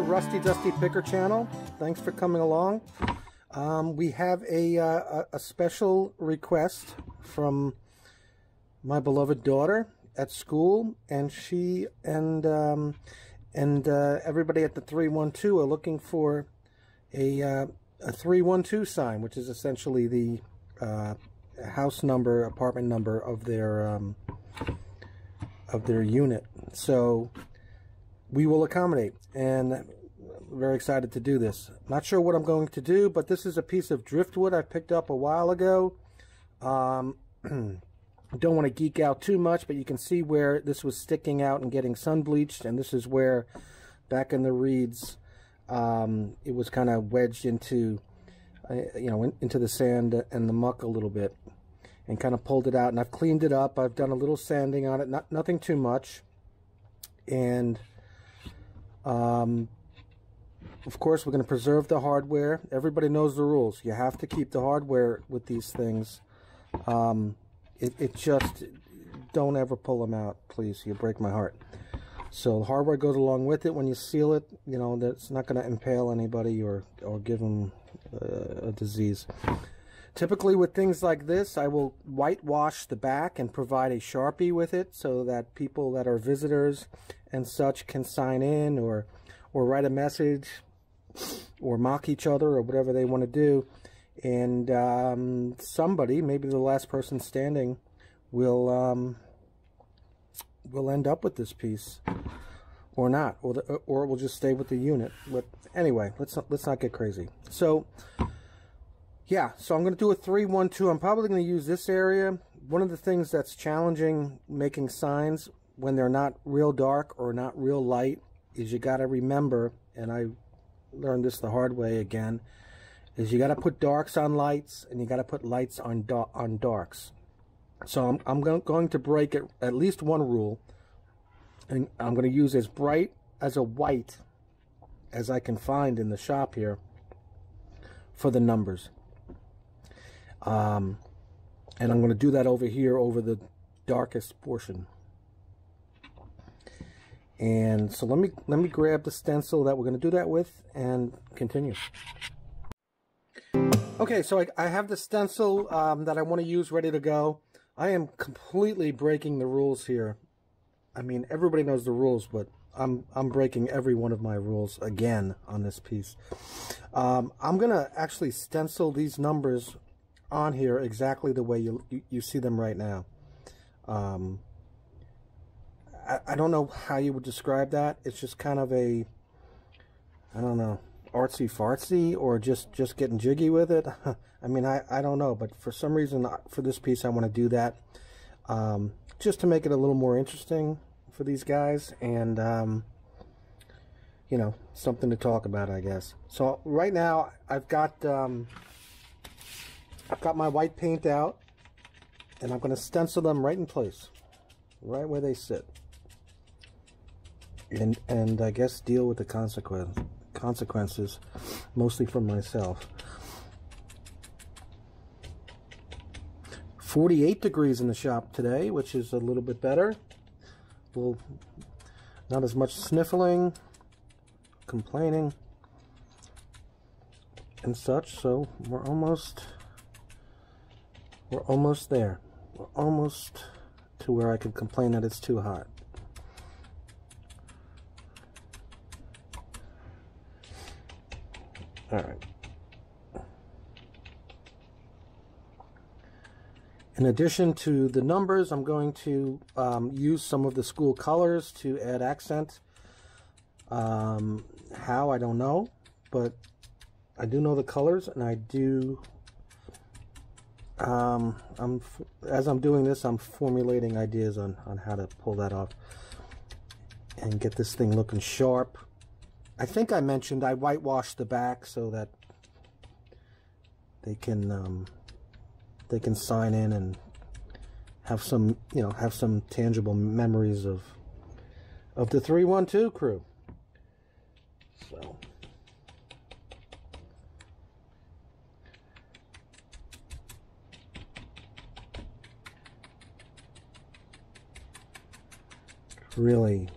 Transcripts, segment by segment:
The Rusty Dusty Picker channel. Thanks for coming along. Um, we have a, uh, a special request from my beloved daughter at school, and she and um, and uh, everybody at the 312 are looking for a uh, a 312 sign, which is essentially the uh, house number, apartment number of their um, of their unit. So we will accommodate, and very excited to do this. Not sure what I'm going to do, but this is a piece of driftwood I picked up a while ago. Um, don't want to geek out too much, but you can see where this was sticking out and getting sun bleached, and this is where back in the reeds um, it was kind of wedged into uh, you know in, into the sand and the muck a little bit and kind of pulled it out and I've cleaned it up I've done a little sanding on it not nothing too much and um, of course, we're going to preserve the hardware. Everybody knows the rules. You have to keep the hardware with these things. Um, it, it just, don't ever pull them out, please. You break my heart. So the hardware goes along with it. When you seal it, you know, that's not going to impale anybody or, or give them uh, a disease. Typically with things like this, I will whitewash the back and provide a Sharpie with it so that people that are visitors and such can sign in or or write a message or mock each other or whatever they want to do. And um, somebody, maybe the last person standing, will um, will end up with this piece or not, or the, or it will just stay with the unit. But anyway, let's not, let's not get crazy. So yeah, so I'm going to do a 3-1-2. I'm probably going to use this area. One of the things that's challenging making signs when they're not real dark or not real light is you got to remember, and I learned this the hard way again, is you got to put darks on lights and you got to put lights on on darks. So I'm, I'm going to break it, at least one rule, and I'm going to use as bright as a white as I can find in the shop here for the numbers. Um, and I'm going to do that over here over the darkest portion. And so let me let me grab the stencil that we're going to do that with and continue. Okay, so I, I have the stencil um, that I want to use ready to go. I am completely breaking the rules here. I mean, everybody knows the rules, but I'm I'm breaking every one of my rules again on this piece. Um, I'm gonna actually stencil these numbers on here exactly the way you you, you see them right now. Um, I, I don't know how you would describe that. It's just kind of a, I don't know, artsy fartsy or just, just getting jiggy with it. I mean, I, I don't know, but for some reason for this piece, I want to do that. Um, just to make it a little more interesting for these guys and, um, you know, something to talk about, I guess. So right now I've got, um, I've got my white paint out and I'm going to stencil them right in place, right where they sit. And and I guess deal with the consequence consequences mostly for myself. 48 degrees in the shop today which is a little bit better. Well not as much sniffling complaining and such so we're almost we're almost there we're almost to where I can complain that it's too hot All right. In addition to the numbers, I'm going to um, use some of the school colors to add accent. Um, how, I don't know, but I do know the colors and I do, um, I'm, as I'm doing this, I'm formulating ideas on, on how to pull that off and get this thing looking sharp. I think I mentioned I whitewashed the back so that they can um, they can sign in and have some you know have some tangible memories of of the 312 crew. So really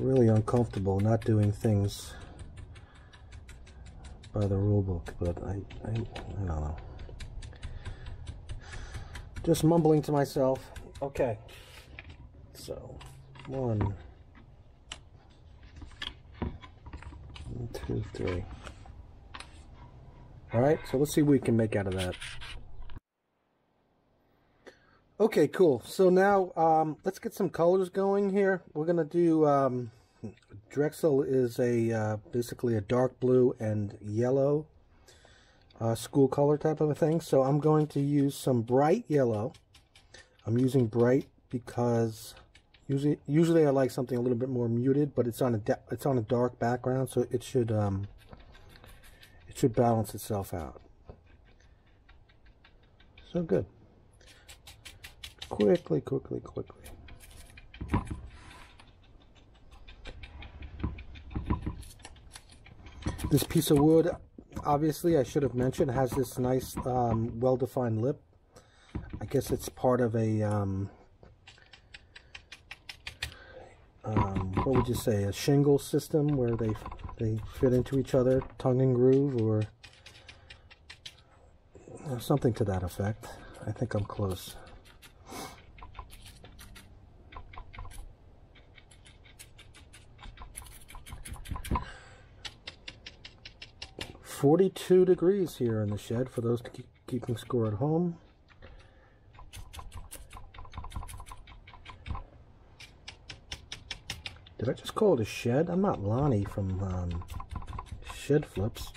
really uncomfortable not doing things by the rule book, but I, I, I don't know. Just mumbling to myself. Okay. So, one, two, three. All right, so let's see what we can make out of that. Okay, cool. So now um, let's get some colors going here. We're going to do, um, Drexel is a uh, basically a dark blue and yellow uh, school color type of a thing. So I'm going to use some bright yellow. I'm using bright because usually usually I like something a little bit more muted, but it's on a it's on a dark background, so it should um, it should balance itself out. So good quickly, quickly, quickly. This piece of wood, obviously, I should have mentioned, has this nice, um, well-defined lip. I guess it's part of a, um, um, what would you say, a shingle system where they they fit into each other, tongue and groove, or something to that effect. I think I'm close. 42 degrees here in the shed for those keep, keeping score at home. Did I just call it a shed? I'm not Lonnie from um, Shed Flips.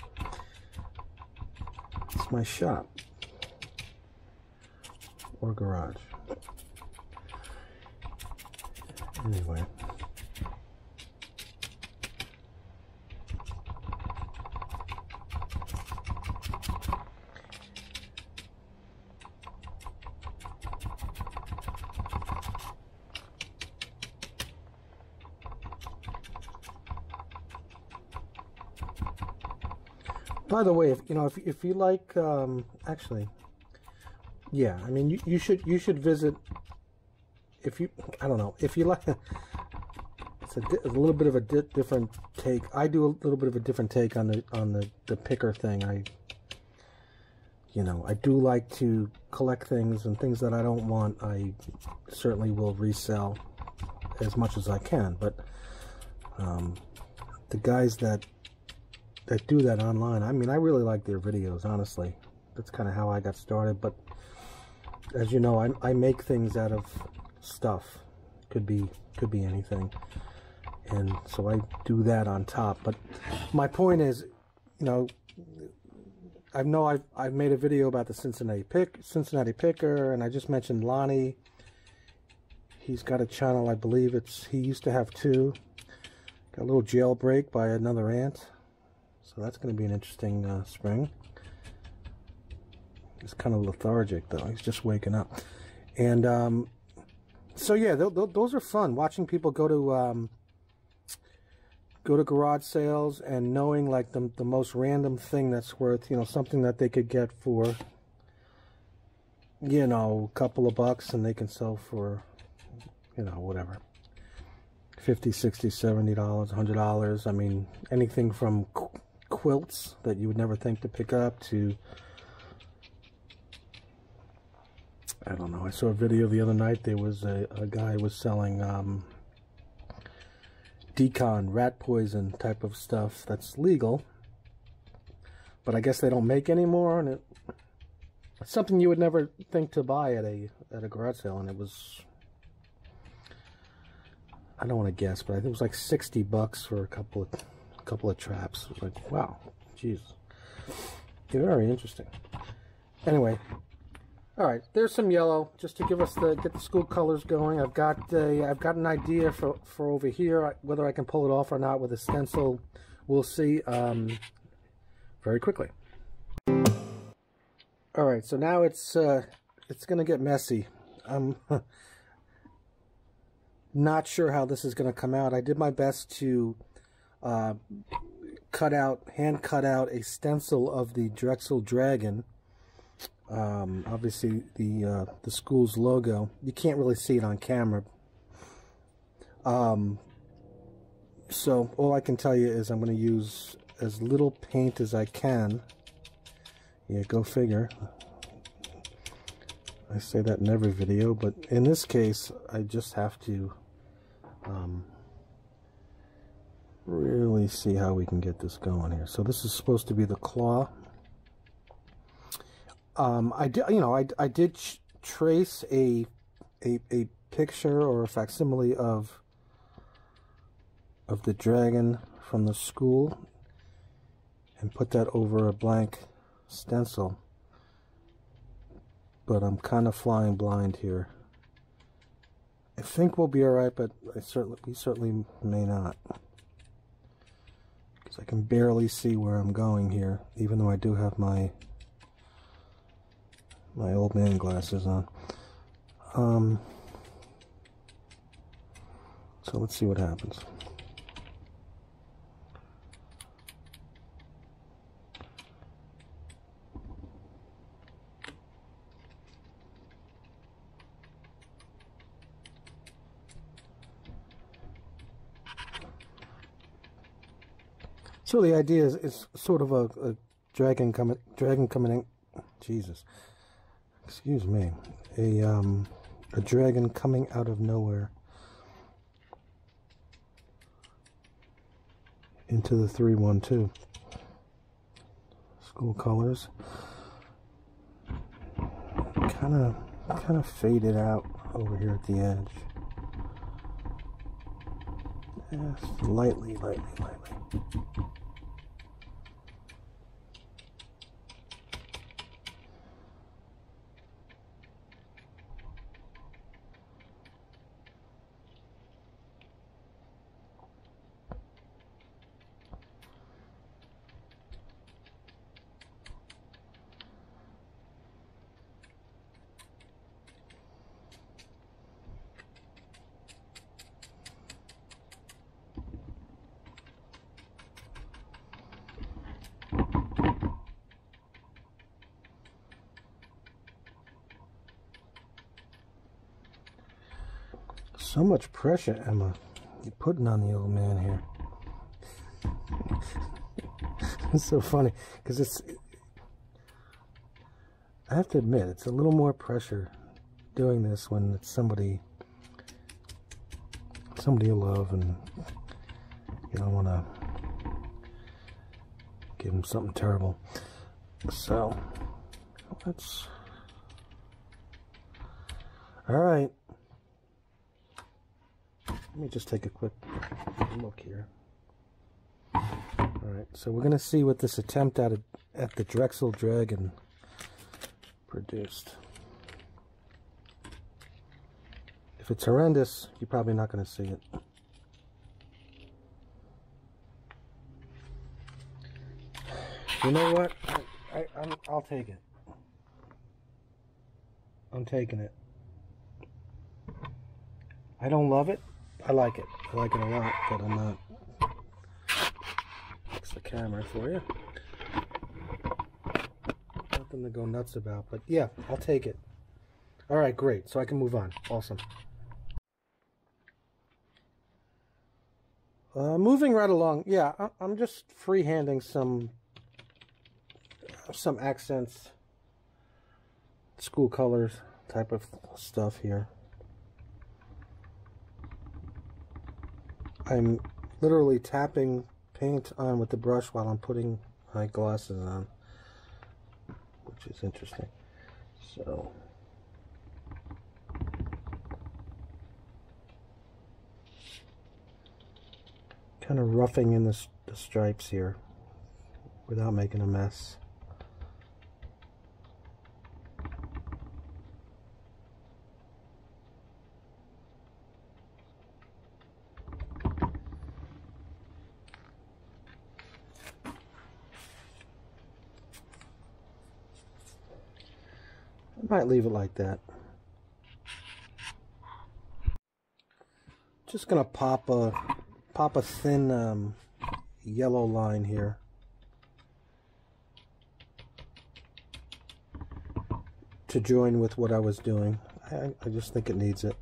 It's my shop. Or garage. Anyway. By the way, if you know if if you like, um, actually, yeah, I mean you, you should you should visit. If you I don't know if you like, it's a, a little bit of a di different take. I do a little bit of a different take on the on the the picker thing. I you know I do like to collect things and things that I don't want. I certainly will resell as much as I can, but um, the guys that that do that online. I mean, I really like their videos, honestly. That's kind of how I got started. But as you know, I, I make things out of stuff. Could be could be anything. And so I do that on top. But my point is, you know, I know I've, I've made a video about the Cincinnati pick Cincinnati picker, and I just mentioned Lonnie. He's got a channel, I believe it's he used to have two. Got a little jailbreak by another ant. So that's going to be an interesting uh, spring. He's kind of lethargic though. He's just waking up. And um, so yeah, th th those are fun. Watching people go to um, go to garage sales and knowing like the the most random thing that's worth you know something that they could get for you know a couple of bucks and they can sell for you know whatever 50 60 70 dollars 100 dollars i mean anything from quilts that you would never think to pick up to I don't know I saw a video the other night there was a, a guy was selling um, d-CON rat poison type of stuff that's legal but I guess they don't make anymore and it, it's something you would never think to buy at a at a garage sale and it was I don't want to guess but I think it was like 60 bucks for a couple of couple of traps. Like, wow, jeez. Very interesting. Anyway, all right, there's some yellow just to give us the get the school colors going. I've got a I've got an idea for for over here whether I can pull it off or not with a stencil. We'll see um, very quickly. All right, so now it's uh, it's gonna get messy. I'm not sure how this is gonna come out. I did my best to uh, cut out, hand cut out a stencil of the Drexel Dragon. Um, obviously, the uh, the school's logo. You can't really see it on camera. Um, So all I can tell you is I'm going to use as little paint as I can. Yeah, go figure. I say that in every video, but in this case, I just have to um, really see how we can get this going here. So this is supposed to be the claw. Um, I did, you know, I, I did trace a, a, a picture or a facsimile of of the dragon from the school and put that over a blank stencil but I'm kind of flying blind here I think we'll be alright but I certainly we certainly may not because I can barely see where I'm going here even though I do have my my old man glasses on um, so let's see what happens. So the idea is, is sort of a, a dragon coming, dragon coming in. Jesus, excuse me, a um, a dragon coming out of nowhere into the 312 school colors. Kind of kind of faded out over here at the edge just lightly lightly lightly So much pressure, Emma, you're putting on the old man here. it's so funny because it's. I have to admit, it's a little more pressure doing this when it's somebody, somebody you love, and you don't want to give them something terrible. So, let's. All right. Let me just take a quick look here. Alright, so we're going to see what this attempt at, a, at the Drexel Dragon produced. If it's horrendous, you're probably not going to see it. You know what? I, I, I'll take it. I'm taking it. I don't love it. I like it. I like it a lot, but I'm not. Fix the camera for you. Nothing to go nuts about, but yeah, I'll take it. All right, great. So I can move on. Awesome. Uh, moving right along. Yeah, I'm just freehanding some some accents, school colors type of stuff here. I'm literally tapping paint on with the brush while I'm putting my glasses on, which is interesting. So, kind of roughing in the, the stripes here without making a mess. Might leave it like that. Just gonna pop a pop a thin um, yellow line here. To join with what I was doing. I, I just think it needs it.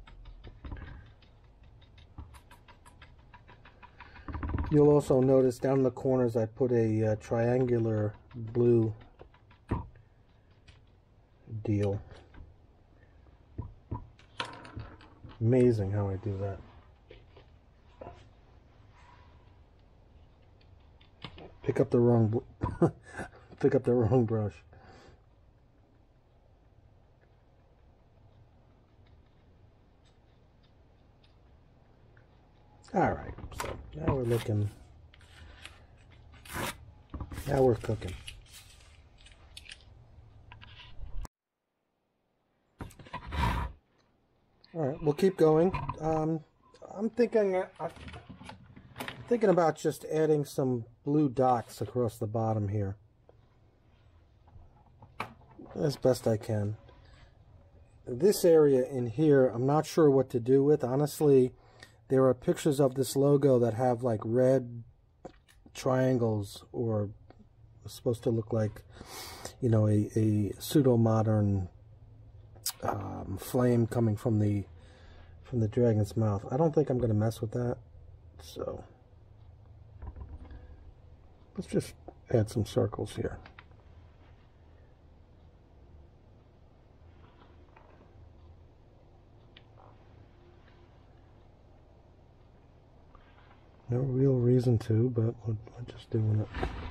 You'll also notice down in the corners I put a uh, triangular blue deal. Amazing how I do that. Pick up the wrong pick up the wrong brush. All right, so now we're looking, now we're cooking. All right, we'll keep going. Um, I'm thinking, uh, I'm thinking about just adding some blue dots across the bottom here. As best I can. This area in here, I'm not sure what to do with. Honestly, there are pictures of this logo that have like red triangles or supposed to look like, you know, a, a pseudo-modern um, flame coming from the from the dragon's mouth. I don't think I'm going to mess with that. So let's just add some circles here. No real reason to, but we're, just doing it.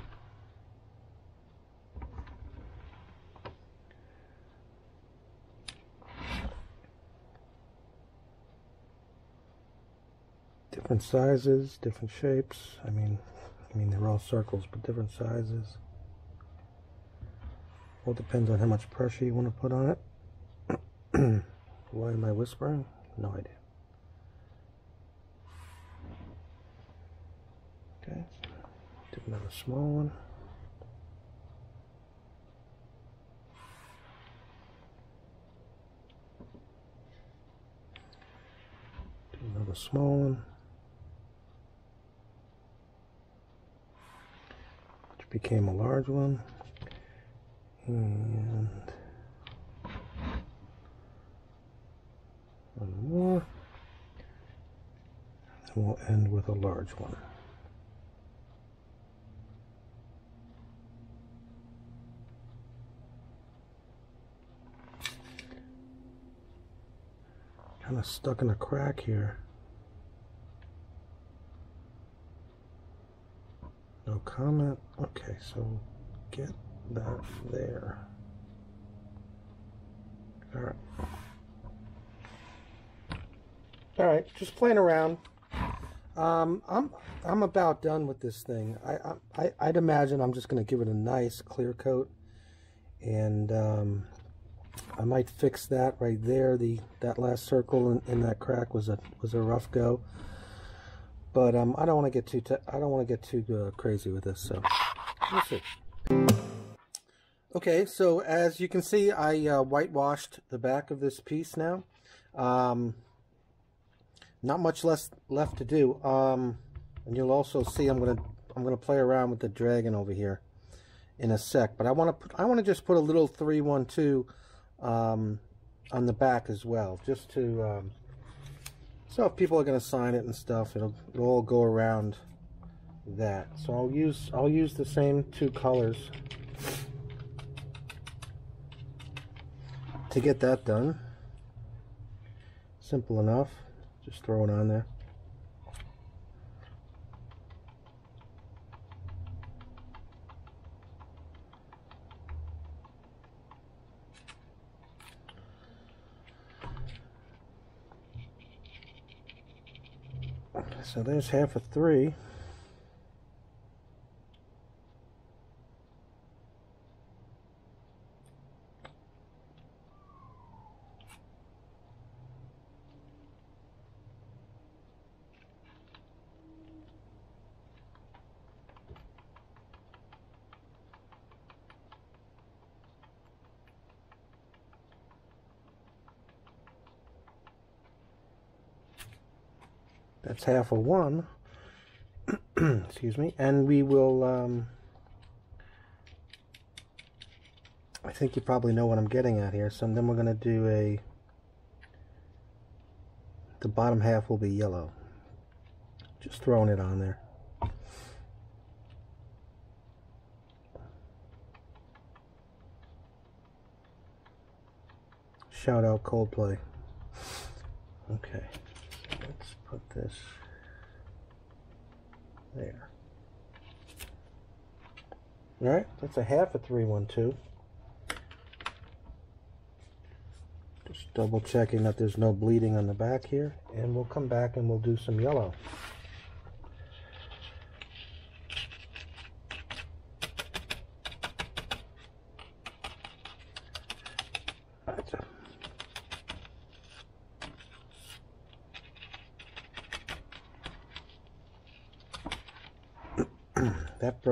Different sizes, different shapes. I mean, I mean they're all circles, but different sizes. All depends on how much pressure you want to put on it. Why am I whispering? No idea. Okay, do another small one. Do another small one. Became a large one. And one more. And we'll end with a large one. kind of stuck in a crack here. Comment. Okay, so get that there. All right. All right, just playing around. Um, I'm I'm about done with this thing. I, I I'd imagine I'm just to give it a nice clear coat, and um, I might fix that right there. The that last circle in, in that crack was a was a rough go. But um, I don't want to get too I don't want to get too uh, crazy with this. So we'll see. Okay, so as you can see, I uh, whitewashed the back of this piece now. Um, not much less left to do. Um, and you'll also see I'm gonna I'm gonna play around with the dragon over here in a sec. But I want to put I want to just put a little three one two um, on the back as well, just to, um, so if people are going to sign it and stuff, it'll, it'll all go around that. So I'll use, I'll use the same two colors to get that done. Simple enough. Just throw it on there. So there's half of three. That's half of 1. Excuse me. And we will... Um, I think you probably know what I'm getting at here. So then we're going to do a... The bottom half will be yellow. Just throwing it on there. Shout out Coldplay. Okay put this there. All right, that's a half a 312. Just double checking that there's no bleeding on the back here. And we'll come back and we'll do some yellow.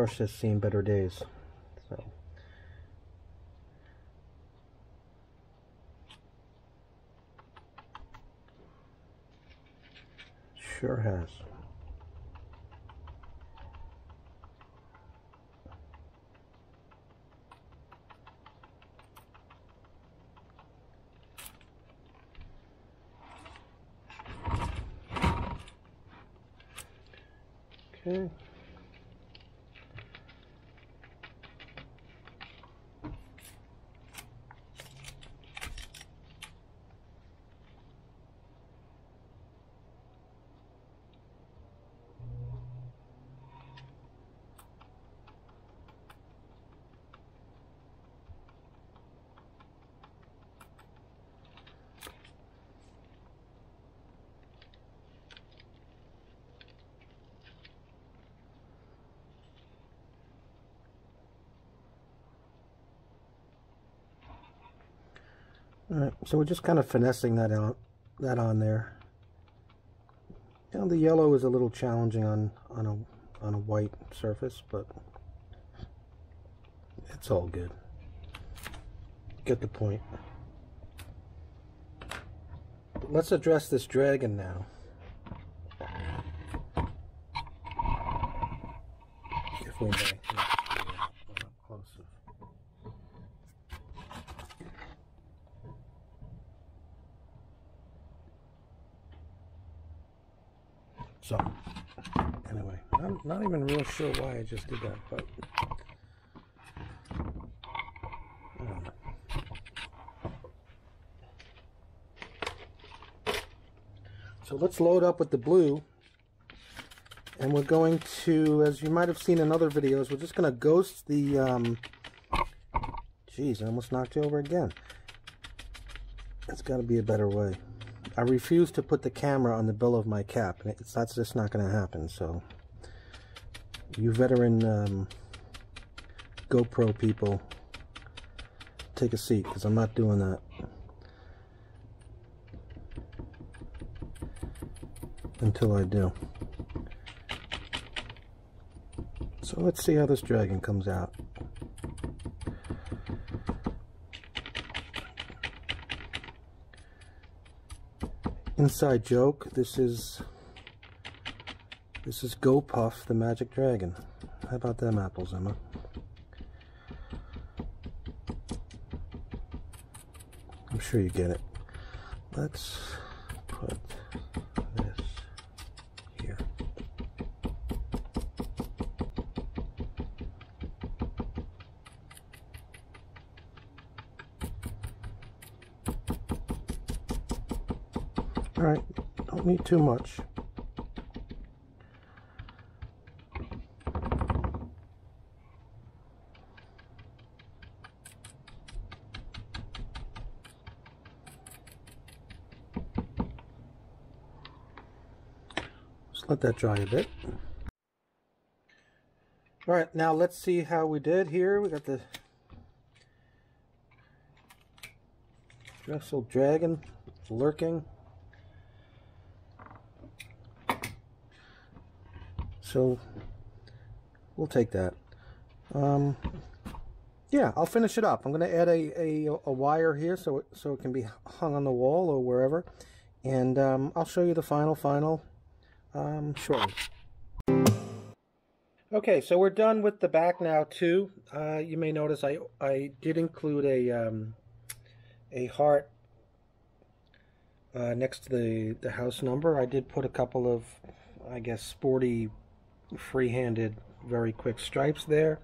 Brush has seen better days. So. Sure has. Okay. Alright, so we're just kind of finessing that out, that on there. Know, the yellow is a little challenging on, on a, on a white surface, but it's all good. Get the point. But let's address this dragon now. If we may. So, anyway, I'm not even real sure why I just did that, but So let's load up with the blue. And we're going to, as you might have seen in other videos, we're just going to ghost the, um, geez, I almost knocked you over again. That's got to be a better way. I refuse to put the camera on the bill of my cap. It's, that's just not going to happen. So, you veteran um, GoPro people, take a seat because I'm not doing that. Until I do. So let's see how this dragon comes out. Inside joke, this is this is GoPuff, the magic dragon. How about them apples, Emma? I'm sure you get it. Let's put this here. Alright, don't need too much. Let that dry a bit. Alright, now let's see how we did here. We got the Drexel Dragon lurking. So we'll take that. Um, yeah, I'll finish it up. I'm going to add a, a, a, wire here so it, so it can be hung on the wall or wherever. And um, I'll show you the final, final um, shortly. Okay, so we're done with the back now too. Uh, you may notice I, I did include a, um, a heart uh, next to the, the house number. I did put a couple of, I guess, sporty free-handed very quick stripes there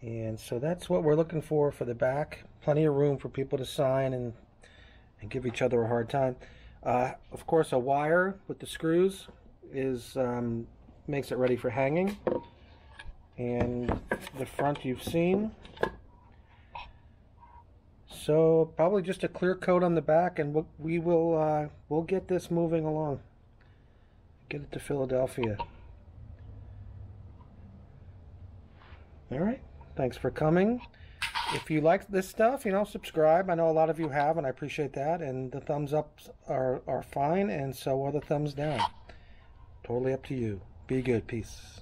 and so that's what we're looking for for the back plenty of room for people to sign and and give each other a hard time. Uh, of course, a wire with the screws is um, makes it ready for hanging. And the front you've seen. So probably just a clear coat on the back, and we'll, we will uh, we'll get this moving along. Get it to Philadelphia. All right. Thanks for coming if you like this stuff, you know, subscribe. I know a lot of you have, and I appreciate that. And the thumbs ups are, are fine, and so are the thumbs down. Totally up to you. Be good. Peace.